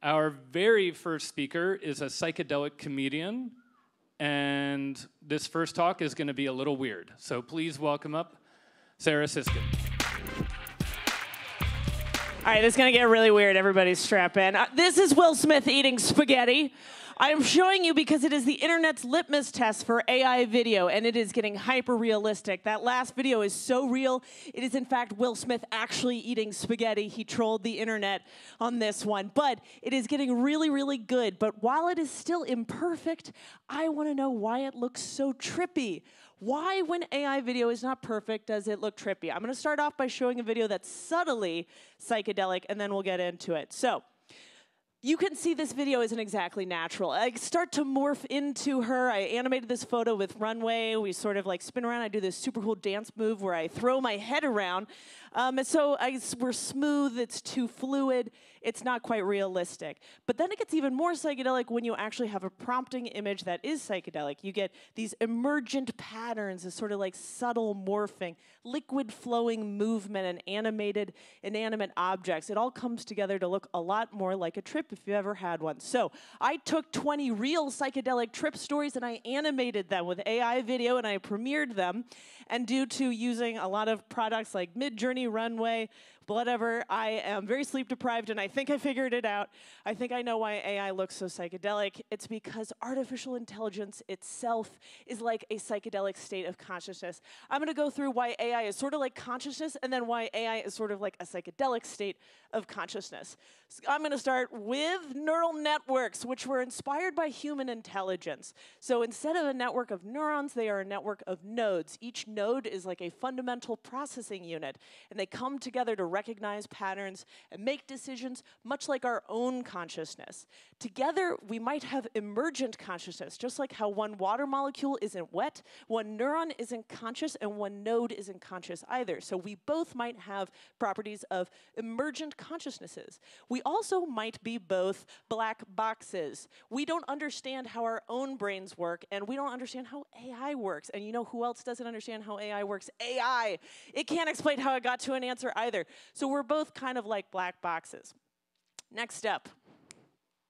Our very first speaker is a psychedelic comedian, and this first talk is going to be a little weird. So please welcome up Sarah Siskind. All right, this is going to get really weird. Everybody strap in. Uh, this is Will Smith eating spaghetti. I am showing you because it is the internet's litmus test for AI video, and it is getting hyper realistic. That last video is so real. It is, in fact, Will Smith actually eating spaghetti. He trolled the internet on this one, but it is getting really, really good. But while it is still imperfect, I want to know why it looks so trippy. Why, when AI video is not perfect, does it look trippy? I'm going to start off by showing a video that's subtly psychedelic, and then we'll get into it. So, you can see this video isn't exactly natural. I start to morph into her. I animated this photo with Runway. We sort of like spin around. I do this super cool dance move where I throw my head around. Um, and so I, we're smooth, it's too fluid, it's not quite realistic. But then it gets even more psychedelic when you actually have a prompting image that is psychedelic. You get these emergent patterns, this sort of like subtle morphing, liquid flowing movement, and animated, inanimate objects. It all comes together to look a lot more like a trip if you ever had one. So I took 20 real psychedelic trip stories and I animated them with AI video and I premiered them. And due to using a lot of products like Midjourney, Runway, whatever. I am very sleep deprived, and I think I figured it out. I think I know why AI looks so psychedelic. It's because artificial intelligence itself is like a psychedelic state of consciousness. I'm going to go through why AI is sort of like consciousness, and then why AI is sort of like a psychedelic state of consciousness. So I'm going to start with neural networks, which were inspired by human intelligence. So instead of a network of neurons, they are a network of nodes. Each node is like a fundamental processing unit, and they come together to recognize patterns and make decisions, much like our own consciousness. Together, we might have emergent consciousness, just like how one water molecule isn't wet, one neuron isn't conscious, and one node isn't conscious either. So we both might have properties of emergent consciousnesses. We also might be both black boxes. We don't understand how our own brains work, and we don't understand how AI works. And you know who else doesn't understand how AI works? AI. It can't explain how it got to an answer either. So we're both kind of like black boxes. Next up,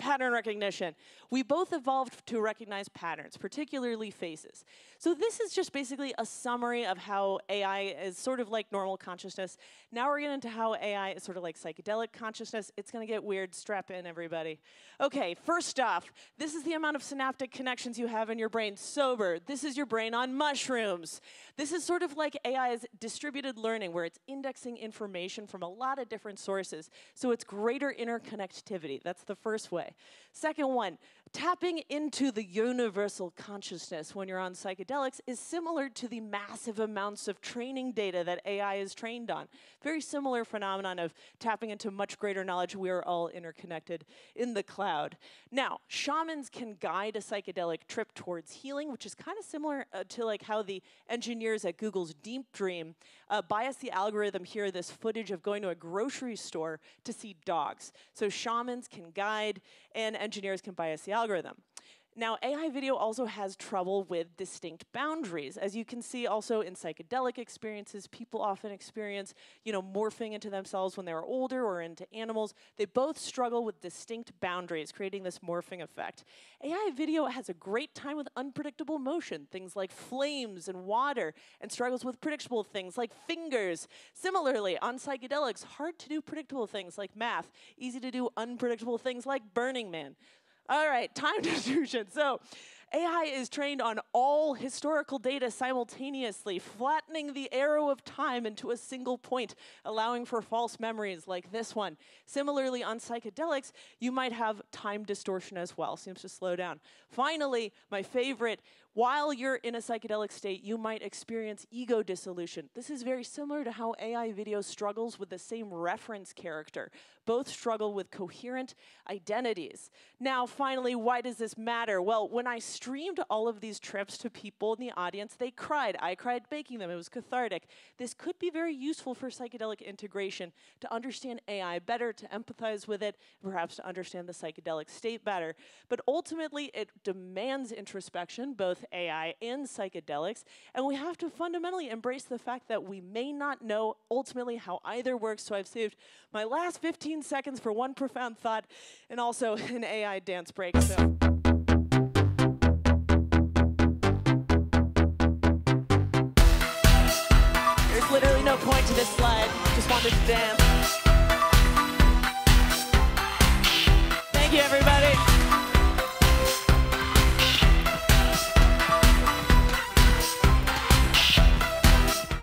pattern recognition. We both evolved to recognize patterns, particularly faces. So this is just basically a summary of how AI is sort of like normal consciousness. Now we're getting into how AI is sort of like psychedelic consciousness. It's gonna get weird, strap in everybody. Okay, first off, this is the amount of synaptic connections you have in your brain sober. This is your brain on mushrooms. This is sort of like AI's distributed learning where it's indexing information from a lot of different sources. So it's greater interconnectivity. That's the first way. Second one, tapping into the universal consciousness when you're on psychedelics is similar to the massive amounts of training data that AI is trained on. Very similar phenomenon of tapping into much greater knowledge. We are all interconnected in the cloud. Now, shamans can guide a psychedelic trip towards healing, which is kind of similar uh, to like how the engineers at Google's Deep Dream uh, bias the algorithm here, this footage of going to a grocery store to see dogs. So shamans can guide and engineers can bias the algorithm. Now, AI video also has trouble with distinct boundaries. As you can see also in psychedelic experiences, people often experience, you know, morphing into themselves when they're older or into animals. They both struggle with distinct boundaries, creating this morphing effect. AI video has a great time with unpredictable motion, things like flames and water, and struggles with predictable things like fingers. Similarly, on psychedelics, hard to do predictable things like math, easy to do unpredictable things like Burning Man. All right, time distribution. So AI is trained on all historical data simultaneously, flattening the arrow of time into a single point, allowing for false memories like this one. Similarly, on psychedelics, you might have time distortion as well. Seems to slow down. Finally, my favorite, while you're in a psychedelic state, you might experience ego dissolution. This is very similar to how AI video struggles with the same reference character. Both struggle with coherent identities. Now, finally, why does this matter? Well, when I streamed all of these trips to people in the audience, they cried. I cried making them. It was cathartic. This could be very useful for psychedelic integration to understand AI better, to empathize with it, perhaps to understand the psychedelic state better. But ultimately, it demands introspection, both AI and psychedelics, and we have to fundamentally embrace the fact that we may not know ultimately how either works. So I've saved my last 15 seconds for one profound thought and also an AI dance break. So. There's literally no point to this slide. Just wanted to dance.